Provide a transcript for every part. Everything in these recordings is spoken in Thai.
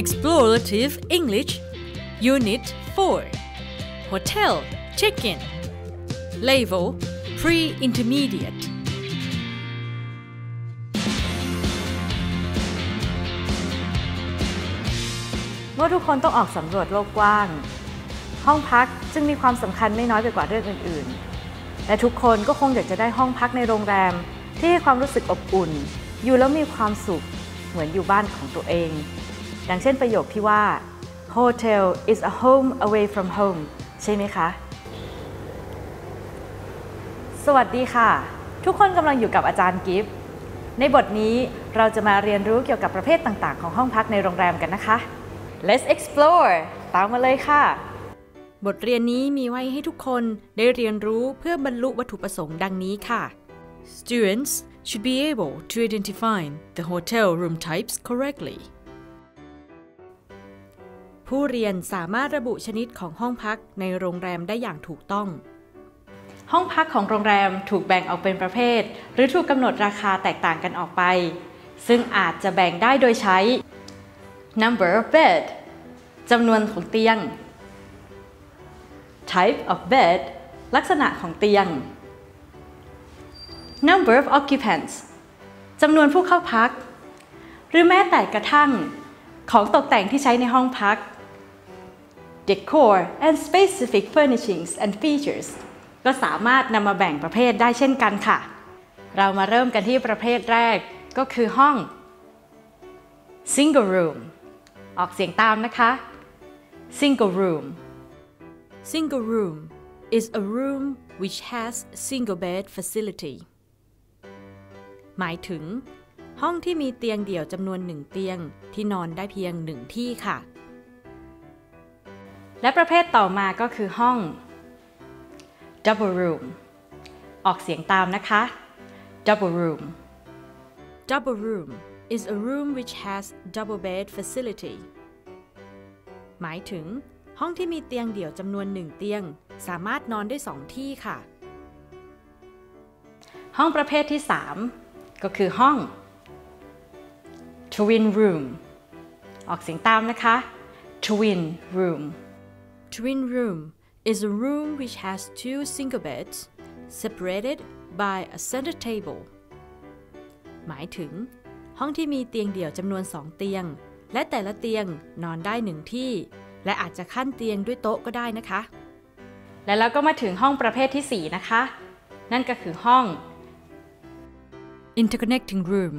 Explorative English Unit 4 Hotel Check-in Level Pre-Intermediate เมื่อทุกคนต้องออกสำรวจโลกกว้าง ห้องพักจึงมีความสำคัญไม่น้อยไปกว่าเรื่องอื่นๆ และทุกคนก็คงอยากจะได้ห้องพักในโรงแรมที่ให้ความรู้สึกอบอุ่น อยู่แล้วมีความสุขเหมือนอยู่บ้านของตัวเอง ดังเช่นประโยคที่ว่า Hotel is a home away from home ใช่ไหมคะ สวัสดีค่ะ ทุกคนกำลังอยู่กับอาจารย์กิฟต์ในบทนี้เราจะมาเรียนรู้เกี่ยวกับประเภทต่าง ๆ ของห้องพักในโรงแรมกันนะคะ Let's explore ตามมาเลยค่ะ บทเรียนนี้มีไว้ให้ทุกคนได้เรียนรู้เพื่อบรรลุวัตถุประสงค์ดังนี้ค่ะ Students should be able to identify the hotel room types correctly ผู้เรียนสามารถระบุชนิดของห้องพักในโรงแรมได้อย่างถูกต้อง ห้องพักของโรงแรมถูกแบ่งออกเป็นประเภท หรือถูกกำหนดราคาแตกต่างกันออกไป ซึ่งอาจจะแบ่งได้โดยใช้ number of bed จำนวนของเตียง type of bed ลักษณะของเตียง number of occupants จำนวนผู้เข้าพัก หรือแม้แต่กระทั่งของตกแต่งที่ใช้ในห้องพัก decor and specific furnishings and features ก็สามารถนำมาแบ่งประเภทได้เช่นกันค่ะ เรามาเริ่มกันที่ประเภทแรกก็คือห้อง single room ออกเสียงตามนะคะ single room Single room is a room which has single bed facility หมายถึง ห้องที่มีเตียงเดี่ยวจำนวนหนึ่งเตียงที่นอนได้เพียงหนึ่งที่ค่ะ และประเภทต่อมาก็คือห้อง double room ออกเสียงตามนะคะ double room Double room is a room which has double bed facility หมายถึง ห้องที่มีเตียงเดี่ยวจำนวนหนึ่งเตียง สามารถนอนได้สองที่ค่ะ ห้องประเภทที่ 3 ก็คือห้อง twin room ออกเสียงตามนะคะ twin room Twin room is a room which has two single beds separated by a center table หมายถึง ห้องที่มีเตียงเดี่ยวจำนวนสองเตียง และแต่ละเตียงนอนได้หนึ่งที่ และอาจจะขั้นเตียงด้วยโต๊ะก็ได้นะคะ และแล้วก็มาถึงห้องประเภทที่ 4 นะคะ นั่นก็คือห้อง Interconnecting room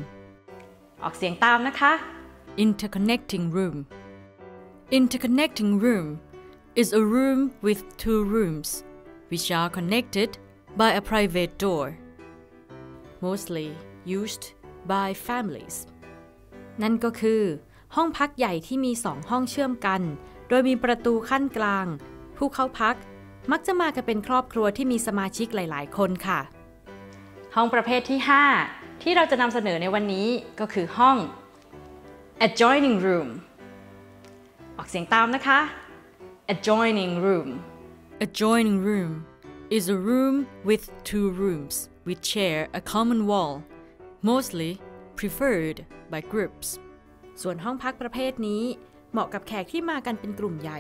ออกเสียงตามนะคะ Interconnecting room Interconnecting room is a room with two rooms which are connected by a private door mostly used by families นั่นก็คือ ห้องพักใหญ่ที่มีสองห้องเชื่อมกัน โดยมีประตูขั้นกลาง ผู้เข้าพักมักจะมากันเป็นครอบครัวที่มีสมาชิกหลาย ๆ คนค่ะ ห้องประเภทที่ 5 ที่เราจะนำเสนอในวันนี้ก็คือห้อง adjoining room ออกเสียงตามนะคะ adjoining room Adjoining room is a room with two rooms which share a common wall, mostly preferred by groups. ส่วนห้องพักประเภทนี้ เหมาะกับแขกที่มากันเป็นกลุ่มใหญ่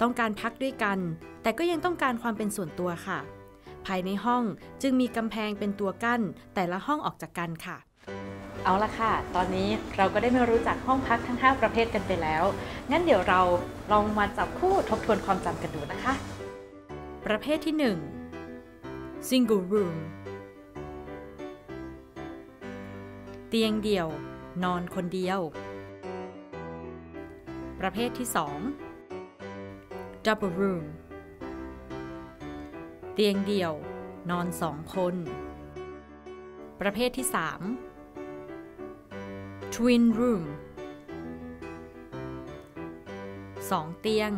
ต้องการพักด้วยกัน แต่ก็ยังต้องการความเป็นส่วนตัวค่ะ ภายในห้องจึงมีกำแพงเป็นตัวกั้นแต่ละห้องออกจากกันค่ะ เอาละค่ะ ตอนนี้เราก็ได้มารู้จักห้องพักทั้ง 5 ประเภทกันไปแล้ว งั้นเดี๋ยวเราลองมาจับคู่ทบทวนความจำกันดูนะคะ ประเภทที่ 1 single room เตียงเดี่ยว นอนคนเดียว ประเภทที่ 2 double room เตียงเดี่ยว นอนสองคน ประเภทที่ 3 twin room สองเตียง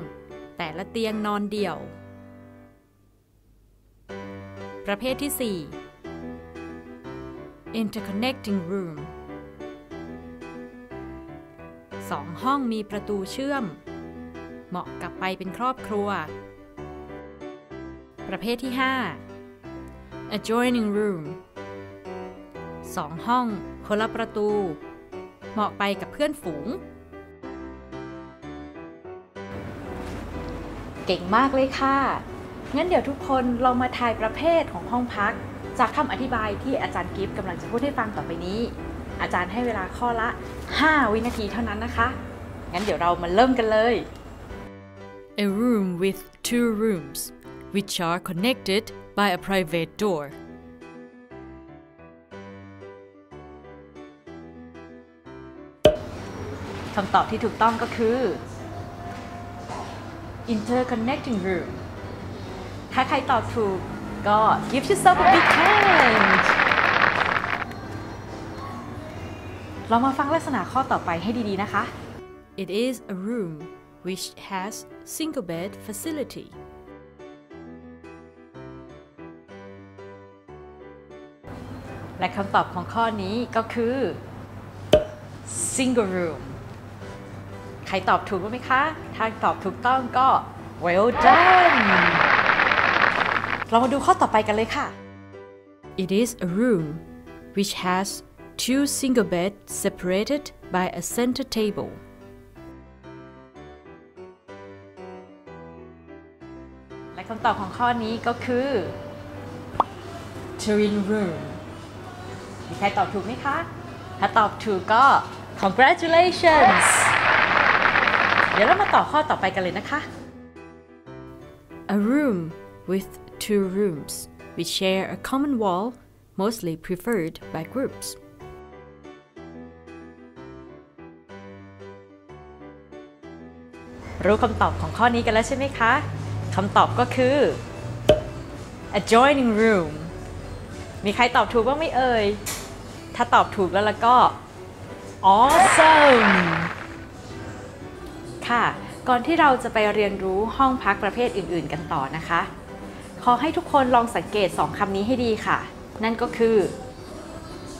แต่ละเตียงนอนเดี่ยว ประเภทที่ 4 interconnecting room สองห้องมีประตูเชื่อม เหมาะกับไปเป็นครอบครัว ประเภทที่ 5 adjoining room สองห้องคนละประตู เหมาะไปกับเพื่อนฝูง เก่งมากเลยค่ะ งั้นเดี๋ยวทุกคนลองมาทายประเภทของห้องพัก จากคำอธิบายที่อาจารย์กิฟต์กำลังจะพูดให้ฟังต่อไปนี้ อาจารย์ให้เวลาข้อละ 5 วินาทีเท่านั้นนะคะ งั้นเดี๋ยวเรามาเริ่มกันเลย A room with two rooms which are connected by a private door คำตอบที่ถูกต้องก็คือ interconnecting room ถ้าใครตอบถูกก็ give yourself a big hand เรามาฟังลักษณะข้อต่อไปให้ดี ๆ นะคะ It is a room which has single bed facility. และคำตอบของข้อนี้ก็คือ single room ใครตอบถูกไหมคะ ถ้าตอบถูกต้องก็ well done เรามาดูข้อต่อไปกันเลยค่ะ It is a room which has two single beds separated by a center table. และคำตอบของข้อนี้ก็คือ twin room มีใครตอบถูกไหมคะ ถ้าตอบถูกก็ congratulations ดี๋ยวเรามาต่อข้อต่อไปกันเลยนะคะ A room with two rooms which share a common wall, mostly preferred by groups. รู้คำตอบของข้อนี้กันแล้วใช่ไหมคะ คำตอบก็คือ adjoining room มีใครตอบถูกบ้างไหมเอ่ย ถ้าตอบถูกแล้วแล้วก็ awesome ค่ะ ก่อนที่เราจะไปเรียนรู้ห้องพักประเภทอื่น ๆ กันต่อนะคะ ขอให้ทุกคนลองสังเกต 2คำนี้ให้ดีค่ะ นั่นก็คือ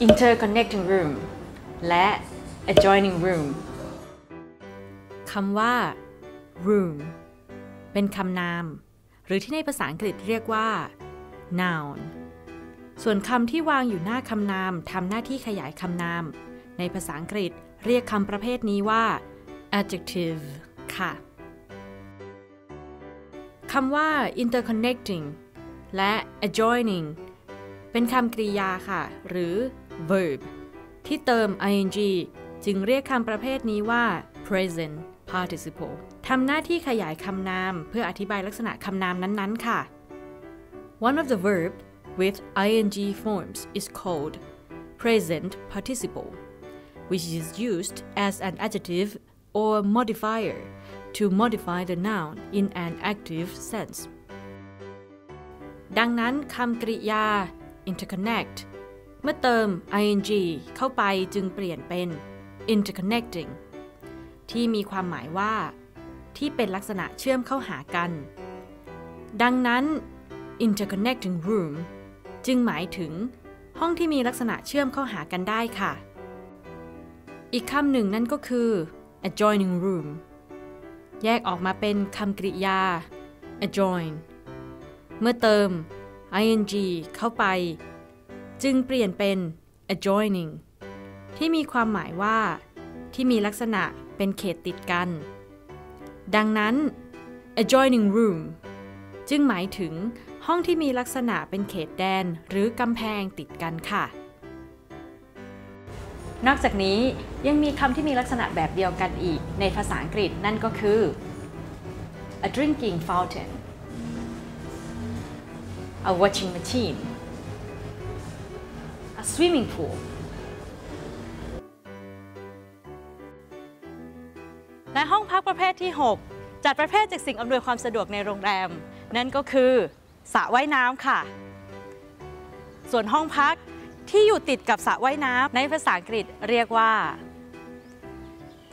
interconnecting room และ adjoining room คำว่า room เป็นคำนาม หรือที่ในภาษาอังกฤษเรียกว่า noun ส่วนคำที่วางอยู่หน้าคำนามทำหน้าที่ขยายคำนาม ในภาษาอังกฤษเรียกคำประเภทนี้ว่า adjective ค่ะคำว่า interconnecting และ adjoining เป็นคำกริยาค่ะ หรือ verb ที่เติม ing จึงเรียกคำประเภทนี้ว่า present participle ทำหน้าที่ขยายคำนาม เพื่ออธิบายลักษณะคำนามนั้นๆ ค่ะ One of the verb with ing forms is called present participle, which is used as an adjective or modifier to modify the noun in an active sense. ดังนั้นคำกริยา interconnect เมื่อเติม ing เข้าไปจึงเปลี่ยนเป็น interconnecting ที่มีความหมายว่า ที่เป็นลักษณะเชื่อมเข้าหากัน ดังนั้น interconnecting room จึงหมายถึง ห้องที่มีลักษณะเชื่อมเข้าหากันได้ค่ะ อีกคำหนึ่งนั่นก็คือ adjoining room แยกออกมาเป็นคำกริยา adjoin เมื่อเติม ing เข้าไป จึงเปลี่ยนเป็น adjoining ที่มีความหมายว่า ที่มีลักษณะเป็นเขตติดกัน ดังนั้น adjoining room จึงหมายถึงห้องที่มีลักษณะเป็นเขตแดนหรือกำแพงติดกันค่ะ นอกจากนี้ยังมีคำที่มีลักษณะแบบเดียวกันอีกในภาษาอังกฤษนั่นก็คือ a drinking fountain a washing machine a swimming pool และห้องพักประเภทที่ 6 จัดประเภทจากสิ่งอำนวยความสะดวกในโรงแรม นั่นก็คือสระว่ายน้ำค่ะ ส่วนห้องพัก ที่อยู่ติดกับสระว่ายน้ำในภาษาอังกฤษเรียกว่า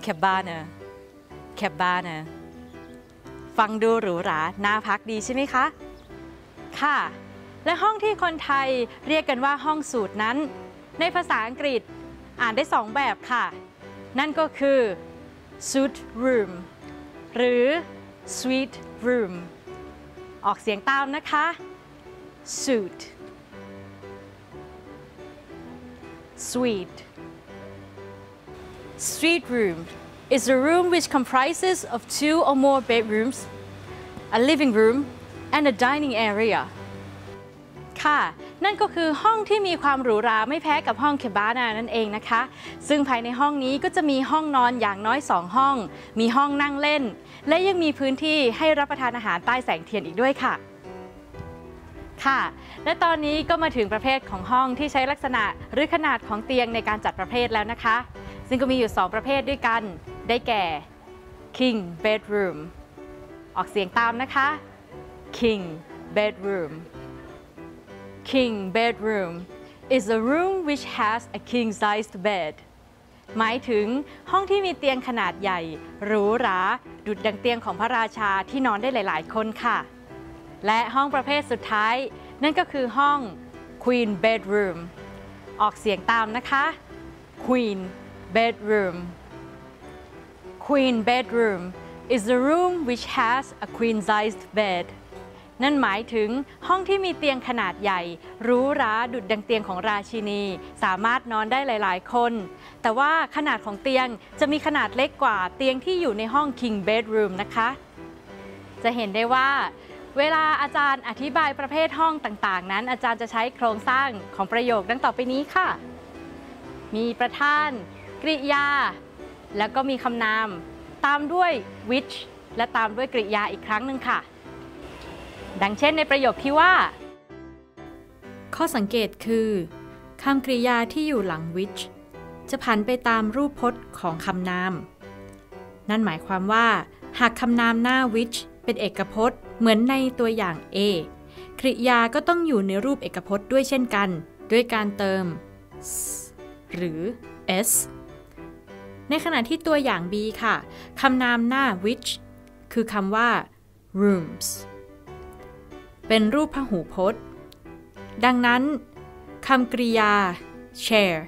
cabana cabana ฟังดูหรูหราน่าพักดีใช่ไหมคะ ค่ะ และห้องที่คนไทยเรียกกันว่าห้องสูตรนั้น ในภาษาอังกฤษอ่านได้สองแบบค่ะ นั่นก็คือ suit room หรือ suite room ออกเสียงตามนะคะ suit suite suite room is a room which comprises of two or more bedrooms a living room and a dining area ค่ะ นั่นก็คือห้องที่มีความหรูหราไม่แพ้กับห้องเคบานานั่นเองนะคะ ซึ่งภายในห้องนี้ก็จะมีห้องนอนอย่างน้อย 2 ห้อง มีห้องนั่งเล่น และยังมีพื้นที่ให้รับประทานอาหารใต้แสงเทียนอีกด้วยค่ะ ค่ะ และตอนนี้ก็มาถึงประเภทของห้องที่ใช้ลักษณะหรือขนาดของเตียงในการจัดประเภทแล้วนะคะ ซึ่งก็มีอยู่ 2 ประเภทด้วยกัน ได้แก่ king bedroom ออกเสียงตามนะคะ king bedroom king bedroom is a room which has a king sized bed หมายถึงห้องที่มีเตียงขนาดใหญ่หรูหราดุดดังเตียงของพระราชาที่นอนได้หลาย ๆ คนค่ะ และห้องประเภทสุดท้าย นั่นก็คือห้อง queen bedroom ออกเสียงตามนะคะ queen bedroom queen bedroom is a room which has a queen sized bed นั่นหมายถึงห้องที่มีเตียงขนาดใหญ่หรูหราดุดดังเตียงของราชินี สามารถนอนได้หลาย ๆ คน แต่ว่าขนาดของเตียงจะมีขนาดเล็กกว่าเตียงที่อยู่ในห้อง king bedroom นะคะ จะเห็นได้ว่า เวลาอาจารย์อธิบายประเภทห้องต่างๆ นั้น อาจารย์จะใช้โครงสร้างของประโยคดังต่อไปนี้ค่ะ มีประธาน กริยา แล้วก็มีคำนาม ตามด้วย which และตามด้วยกริยาอีกครั้งหนึ่งค่ะ ดังเช่นในประโยคที่ว่า ข้อสังเกตคือคำกริยาที่อยู่หลัง which จะผันไปตามรูปพจน์ของคำนาม นั่นหมายความว่า หากคำนามหน้า which เป็นเอกพจน์ เหมือนในตัวอย่าง A กริยาก็ต้องอยู่ในรูปเอกพจน์ด้วยเช่นกัน ด้วยการเติม s หรือ s ในขณะที่ตัวอย่าง B ค่ะคำนามหน้า which คือคำว่า rooms เป็นรูปพหูพจน์ ดังนั้นคำกริยา share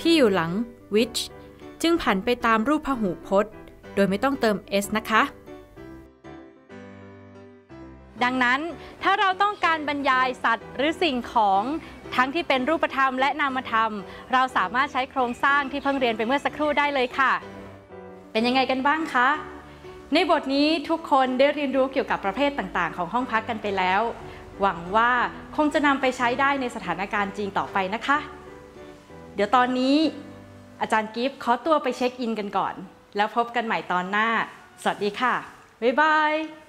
ที่อยู่หลัง which จึงผันไปตามรูปพหูพจน์ โดยไม่ต้องเติม s นะคะ ดังนั้น ถ้าเราต้องการบรรยายสัตว์หรือสิ่งของทั้งที่เป็นรูปธรรมและนามธรรม เราสามารถใช้โครงสร้างที่เพิ่งเรียนไปเมื่อสักครู่ได้เลยค่ะ เป็นยังไงกันบ้างคะ ในบทนี้ทุกคนได้เรียนรู้เกี่ยวกับประเภทต่างๆ ของห้องพักกันไปแล้ว หวังว่าคงจะนำไปใช้ได้ในสถานการณ์จริงต่อไปนะคะ เดี๋ยวตอนนี้ อาจารย์กิฟต์ขอตัวไปเช็คอินกันก่อน แล้วพบกันใหม่ตอนหน้า สวัสดีค่ะ บ๊ายบาย